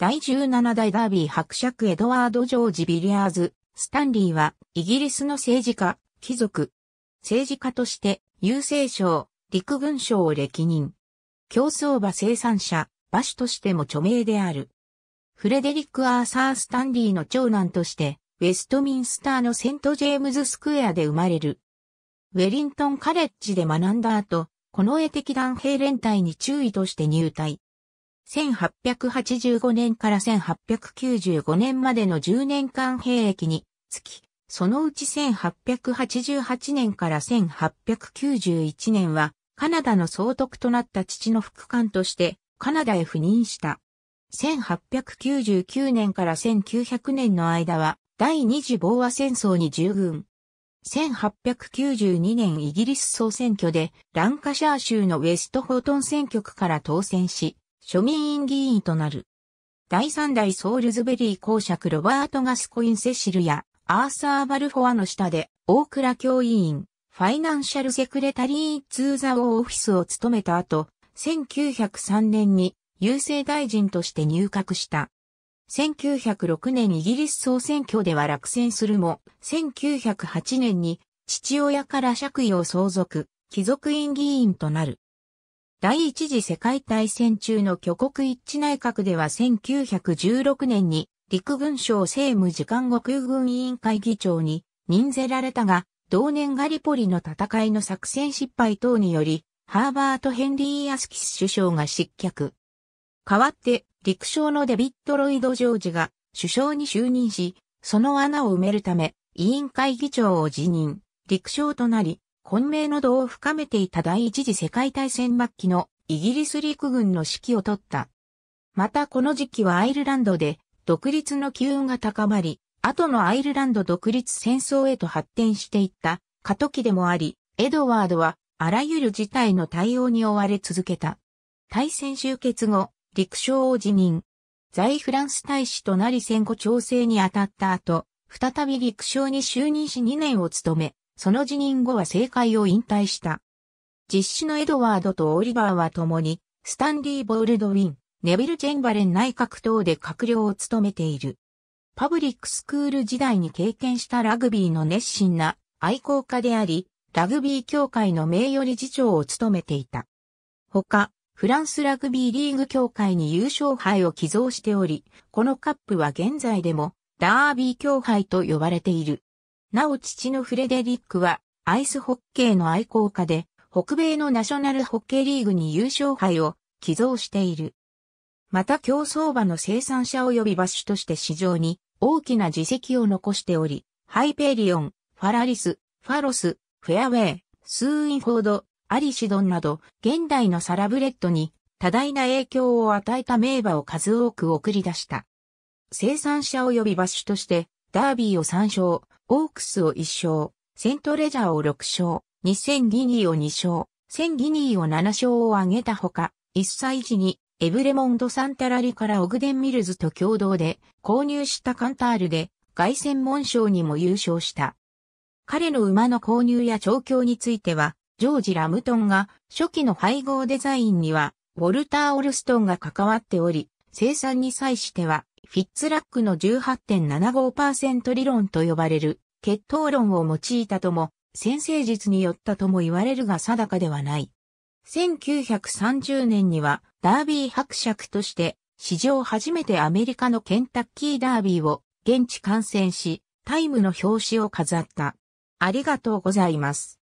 第17代ダービー伯爵エドワード・ジョージ・ビリアーズ、スタンリーはイギリスの政治家、貴族。政治家として郵政省、陸軍省を歴任。競走馬生産者、馬主としても著名である。フレデリック・アーサー・スタンリーの長男として、ウェストミンスターのセント・ジェームズ・スクエアで生まれる。ウェリントン・カレッジで学んだ後、この絵的団兵連隊に注意として入隊。1885年から1895年までの10年間兵役につき、そのうち1888年から1891年はカナダの総督となった父の副官としてカナダへ赴任した。1899年から1900年の間は第二次防和戦争に従軍。1892年イギリス総選挙でランカシャー州のウェストホートン選挙区から当選し、庶民院議員となる。第三代ソウルズベリー侯爵ロバート・ガスコイン・セシルやアーサー・バルフォアの下で大蔵卿委員、 Financial Secretary to the War Office を務めた後、1903年に郵政大臣として入閣した。1906年イギリス総選挙では落選するも、1908年に父親から爵位を相続、貴族院議員となる。第一次世界大戦中の挙国一致内閣では1916年に陸軍省政務次官後空軍委員会議長に任ぜられたが、同年ガリポリの戦いの作戦失敗等により、ハーバート・ヘンリー・アスキス首相が失脚。代わって陸将のデビッド・ロイド・ジョージが首相に就任し、その穴を埋めるため、委員会議長を辞任、陸将となり、混迷の度を深めていた第一次世界大戦末期のイギリス陸軍の指揮を取った。またこの時期はアイルランドで独立の機運が高まり、後のアイルランド独立戦争へと発展していった過渡期でもあり、エドワードはあらゆる事態の対応に追われ続けた。大戦終結後、陸将を辞任。在フランス大使となり戦後調整に当たった後、再び陸将に就任し2年を務め、その辞任後は政界を引退した。実施のエドワードとオリバーは共に、スタンリー・ボールドウィン、ネビル・チェンバレン内閣等で閣僚を務めている。パブリックスクール時代に経験したラグビーの熱心な愛好家であり、ラグビー協会の名誉理事長を務めていた。他、フランスラグビーリーグ協会に優勝杯を寄贈しており、このカップは現在でもダービー協杯と呼ばれている。なお父のフレデリックはアイスホッケーの愛好家で、北米のナショナルホッケーリーグに優勝杯を寄贈している。また競走馬の生産者及び馬主として市場に大きな実績を残しており、ハイペリオン、ファラリス、ファロス、フェアウェイ、スーインフォード、アリシドンなど、現代のサラブレッドに多大な影響を与えた名馬を数多く送り出した。生産者及び馬主として、ダービーを3勝、オークスを1勝、セントレジャーを6勝、2000ギニーを2勝、1000ギニーを7勝を挙げたほか、1歳時にエブレモンド・サンタラリからオグデン・ミルズと共同で購入したカンタールで凱旋門賞にも優勝した。彼の馬の購入や調教については、ジョージ・ラムトンが初期の配合デザインにはウォルター・オルストンが関わっており、生産に際してはフィッツラックの18.75%理論と呼ばれる血統論を用いたとも、先生術によったとも言われるが定かではない。1930年にはダービー伯爵として史上初めてアメリカのケンタッキーダービーを現地観戦し、タイムの表紙を飾った。ありがとうございます。